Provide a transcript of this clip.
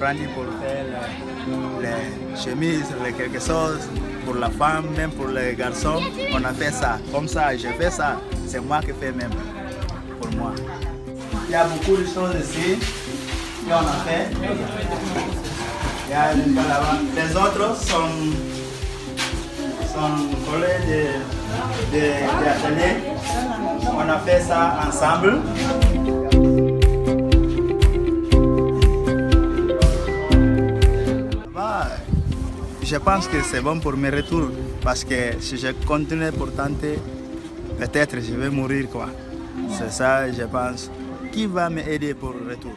grandi pour faire les, chemises, les quelque chose pour la femme, même pour les garçons. On a fait ça. Comme ça, j'ai fait ça. C'est moi qui fais même pour moi. Il y a beaucoup de choses ici qu'on a fait. Les autres sont, sont collés de, de, atelier. On a fait ça ensemble. Je pense que c'est bon pour mes retours parce que si je continue pour tenter, peut-être je vais mourir quoi. C'est ça, je pense. Qui va m'aider pour le retour?